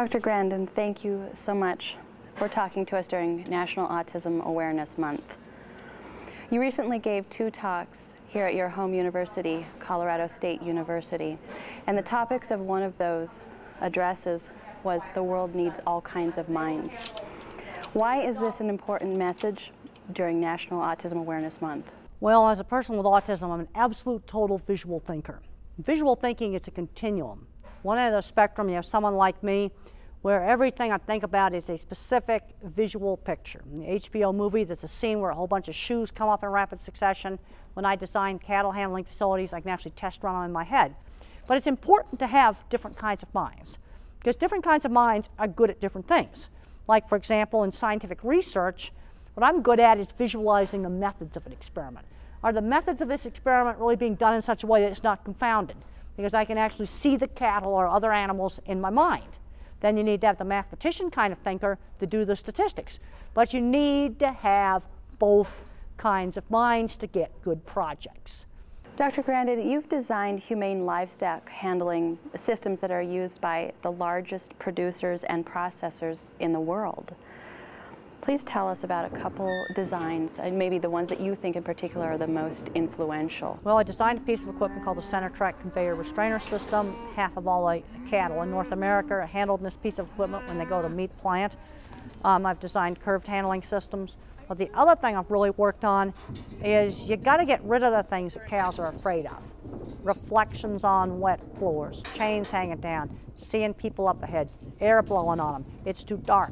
Dr. Grandin, thank you so much for talking to us during National Autism Awareness Month. You recently gave two talks here at your home university, Colorado State University, and the topics of one of those addresses was the world needs all kinds of minds. Why is this an important message during National Autism Awareness Month? Well, as a person with autism, I'm an absolute total visual thinker. Visual thinking is a continuum. One end of the spectrum, you have someone like me, where everything I think about is a specific visual picture. In the HBO movie, there's a scene where a whole bunch of shoes come up in rapid succession. When I design cattle handling facilities, I can actually test run them in my head. But it's important to have different kinds of minds, because different kinds of minds are good at different things. Like, for example, in scientific research, what I'm good at is visualizing the methods of an experiment. Are the methods of this experiment really being done in such a way that it's not confounded? Because I can actually see the cattle or other animals in my mind. Then you need to have the mathematician kind of thinker to do the statistics. But you need to have both kinds of minds to get good projects. Dr. Grandin, you've designed humane livestock handling systems that are used by the largest producers and processors in the world. Please tell us about a couple designs, and maybe the ones that you think in particular are the most influential. Well, I designed a piece of equipment called the Center Track Conveyor Restrainer System. Half of all the cattle in North America are handled in this piece of equipment when they go to meat plant. Um, I've designed curved handling systems. But the other thing I've really worked on is you got to get rid of the things that cows are afraid of. Reflections on wet floors, chains hanging down, seeing people up ahead, air blowing on them. It's too dark.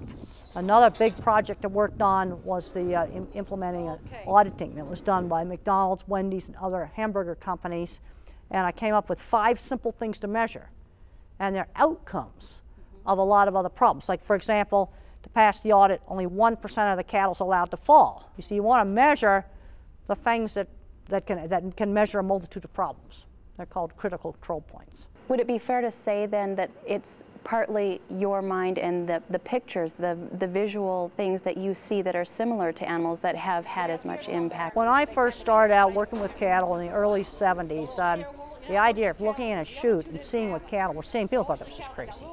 Another big project I worked on was the uh, Im implementing auditing that was done by McDonald's, Wendy's, and other hamburger companies. And I came up with five simple things to measure. And they're outcomes of a lot of other problems. Like, for example, to pass the audit, only 1% of the cattle is allowed to fall. You see, you want to measure the things that, that, can, that can measure a multitude of problems. They're called critical control points. Would it be fair to say then that it's partly your mind and the, the pictures, the, the visual things that you see that are similar to animals that have had as much impact? When I first started out working with cattle in the early 70s, um, the idea of looking in a chute and seeing what cattle were seeing, people thought that was just crazy.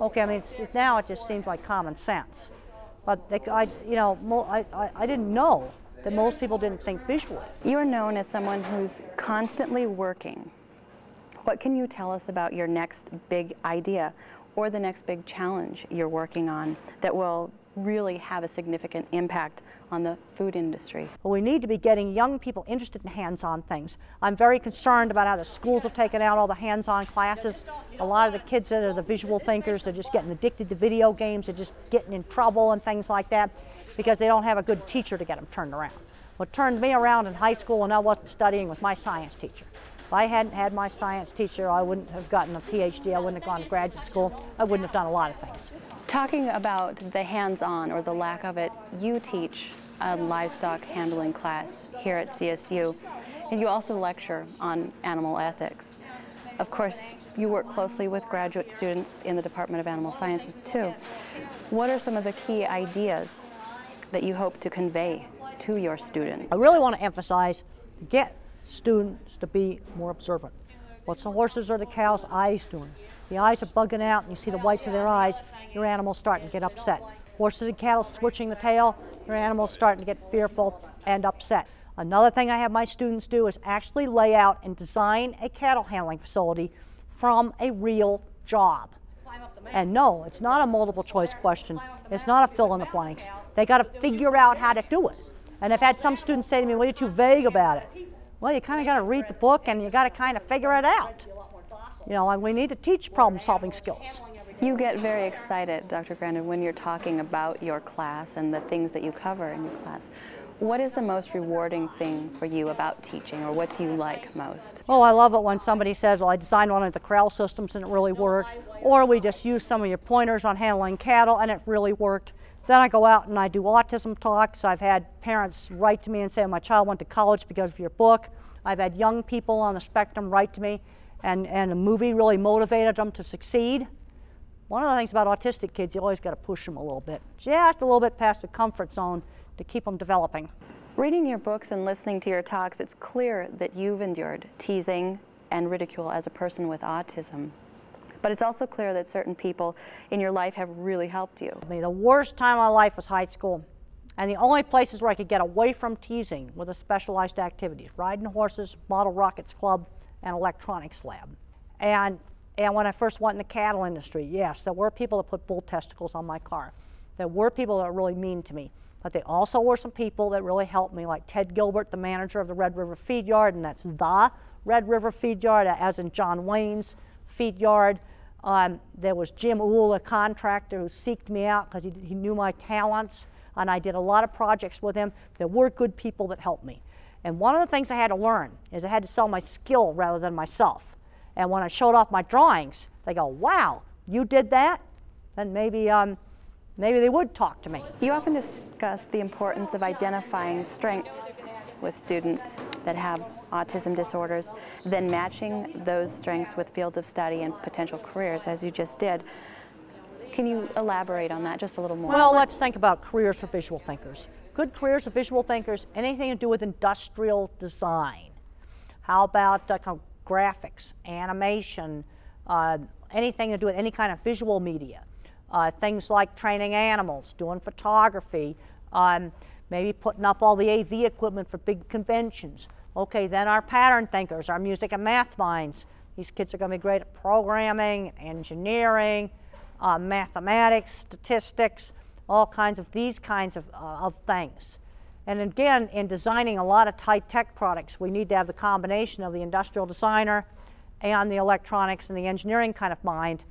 Okay, I mean, it's, now it just seems like common sense. But they, I, you know, I, I, I didn't know that most people didn't think visually. You're known as someone who's constantly working what can you tell us about your next big idea or the next big challenge you're working on that will really have a significant impact on the food industry. Well, we need to be getting young people interested in hands-on things. I'm very concerned about how the schools have taken out all the hands-on classes. A lot of the kids that are the visual thinkers, they're just getting addicted to video games, they're just getting in trouble and things like that because they don't have a good teacher to get them turned around. What turned me around in high school when I wasn't studying was my science teacher. If I hadn't had my science teacher, I wouldn't have gotten a PhD, I wouldn't have gone to graduate school, I wouldn't have done a lot of things. Talking about the hands-on or the lack of it, you teach a livestock handling class here at CSU, and you also lecture on animal ethics. Of course, you work closely with graduate students in the Department of Animal Sciences too. What are some of the key ideas that you hope to convey to your students? I really want to emphasize, get students to be more observant. What's the horses or the cows' eyes doing? The eyes are bugging out and you see the whites of their eyes, your animal's starting to get upset. Horses and cattle switching the tail, your animal's starting to get fearful and upset. Another thing I have my students do is actually lay out and design a cattle handling facility from a real job. And no, it's not a multiple choice question. It's not a fill in the blanks. They got to figure out how to do it. And I've had some students say to me, well, you're too vague about it. Well, you kind of got to read the book and you got to kind of figure it out. You know, and we need to teach problem solving skills. You get very excited, Dr. Grandin, when you're talking about your class and the things that you cover in your class. What is the most rewarding thing for you about teaching, or what do you like most? Oh, I love it when somebody says, well, I designed one of the corral systems and it really works, or we just used some of your pointers on handling cattle and it really worked. Then I go out and I do autism talks. I've had parents write to me and say, oh, my child went to college because of your book. I've had young people on the spectrum write to me and, and a movie really motivated them to succeed. One of the things about autistic kids, you always got to push them a little bit, just a little bit past the comfort zone to keep them developing. Reading your books and listening to your talks, it's clear that you've endured teasing and ridicule as a person with autism. But it's also clear that certain people in your life have really helped you. I mean, the worst time of my life was high school. And the only places where I could get away from teasing were the specialized activities riding horses, model rockets club, and electronics lab. And, and when I first went in the cattle industry, yes, there were people that put bull testicles on my car. There were people that were really mean to me. But they also were some people that really helped me, like Ted Gilbert, the manager of the Red River Feed Yard, and that's the Red River Feed Yard, as in John Wayne's feed yard. Um, there was Jim Uhl, a contractor, who seeked me out because he, he knew my talents and I did a lot of projects with him. There were good people that helped me. And one of the things I had to learn is I had to sell my skill rather than myself. And when I showed off my drawings, they go, wow, you did that? Then maybe, um, maybe they would talk to me. You often discuss the importance of identifying strengths with students that have autism disorders, then matching those strengths with fields of study and potential careers, as you just did. Can you elaborate on that just a little more? Well, let's think about careers for visual thinkers. Good careers for visual thinkers, anything to do with industrial design. How about uh, kind of graphics, animation, uh, anything to do with any kind of visual media. Uh, things like training animals, doing photography, um, maybe putting up all the AV equipment for big conventions. Okay, then our pattern thinkers, our music and math minds. These kids are going to be great at programming, engineering, uh, mathematics, statistics, all kinds of these kinds of, uh, of things. And again, in designing a lot of high-tech products, we need to have the combination of the industrial designer and the electronics and the engineering kind of mind.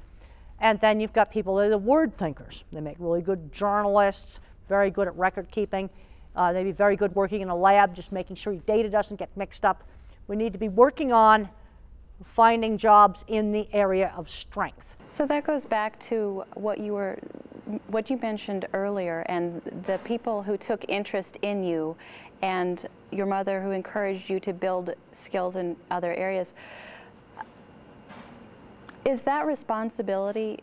And then you've got people that are the word thinkers. They make really good journalists, very good at record keeping. Uh, they'd be very good working in a lab, just making sure your data doesn't get mixed up. We need to be working on finding jobs in the area of strength. So that goes back to what you were what you mentioned earlier and the people who took interest in you and your mother who encouraged you to build skills in other areas. Is that responsibility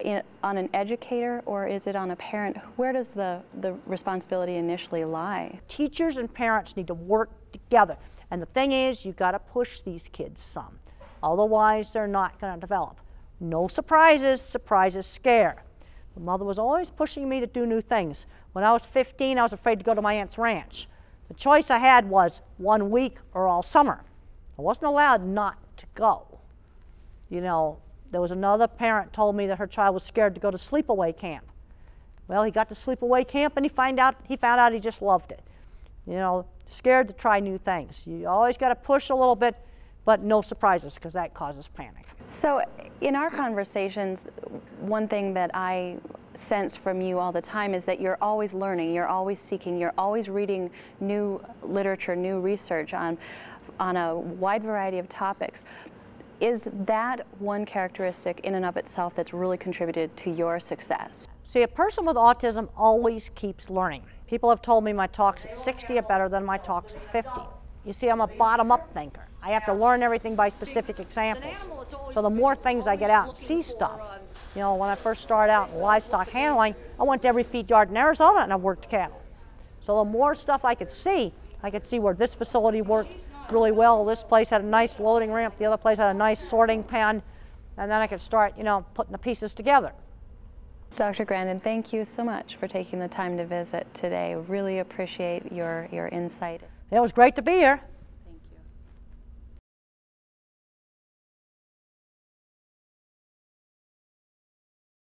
in, on an educator or is it on a parent? Where does the, the responsibility initially lie? Teachers and parents need to work together. And the thing is, you've got to push these kids some. Otherwise, they're not going to develop. No surprises, surprises scare. My mother was always pushing me to do new things. When I was 15, I was afraid to go to my aunt's ranch. The choice I had was one week or all summer. I wasn't allowed not to go. You know, there was another parent told me that her child was scared to go to sleepaway camp. Well, he got to sleepaway camp and he find out he found out he just loved it. You know, scared to try new things. You always got to push a little bit, but no surprises because that causes panic. So, in our conversations, one thing that I sense from you all the time is that you're always learning, you're always seeking, you're always reading new literature, new research on, on a wide variety of topics. Is that one characteristic in and of itself that's really contributed to your success? See, a person with autism always keeps learning. People have told me my talks at 60 are better than my talks at 50. You see, I'm a bottom-up thinker. I have to learn everything by specific examples. So the more things I get out and see stuff, you know, when I first started out in livestock handling, I went to every feed yard in Arizona and I worked cattle. So the more stuff I could see, I could see where this facility worked really well. This place had a nice loading ramp. The other place had a nice sorting pen. And then I could start, you know, putting the pieces together. Dr. Grandin, thank you so much for taking the time to visit today. Really appreciate your, your insight. It was great to be here.